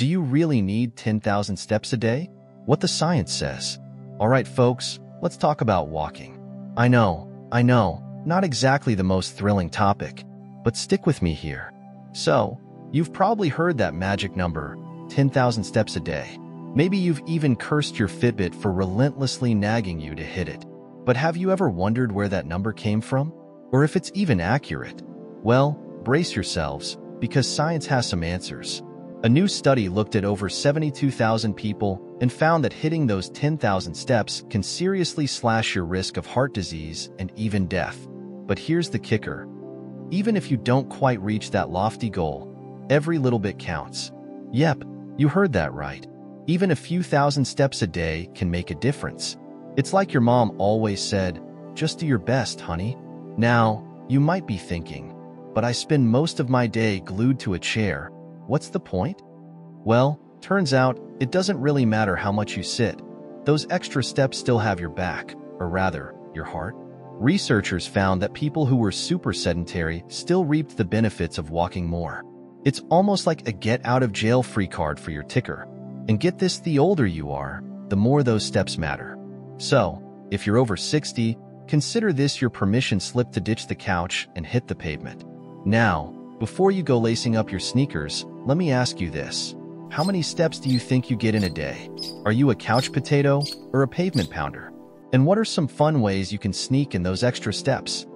Do you really need 10,000 steps a day? What the science says. Alright folks, let's talk about walking. I know, I know, not exactly the most thrilling topic, but stick with me here. So, you've probably heard that magic number, 10,000 steps a day. Maybe you've even cursed your Fitbit for relentlessly nagging you to hit it. But have you ever wondered where that number came from? Or if it's even accurate? Well, brace yourselves, because science has some answers. A new study looked at over 72,000 people and found that hitting those 10,000 steps can seriously slash your risk of heart disease and even death. But here's the kicker. Even if you don't quite reach that lofty goal, every little bit counts. Yep, you heard that right. Even a few thousand steps a day can make a difference. It's like your mom always said, just do your best, honey. Now, you might be thinking, but I spend most of my day glued to a chair What's the point? Well, turns out, it doesn't really matter how much you sit. Those extra steps still have your back, or rather, your heart. Researchers found that people who were super sedentary still reaped the benefits of walking more. It's almost like a get-out-of-jail-free card for your ticker. And get this, the older you are, the more those steps matter. So, if you're over 60, consider this your permission slip to ditch the couch and hit the pavement. Now, before you go lacing up your sneakers, let me ask you this. How many steps do you think you get in a day? Are you a couch potato or a pavement pounder? And what are some fun ways you can sneak in those extra steps?